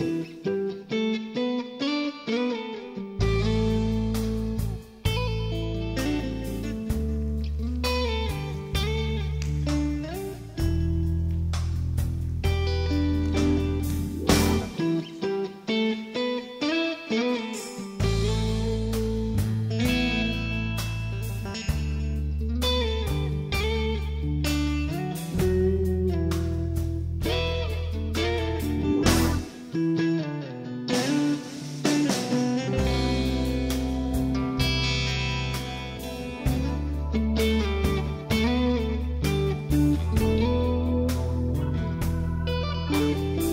Show. Bye.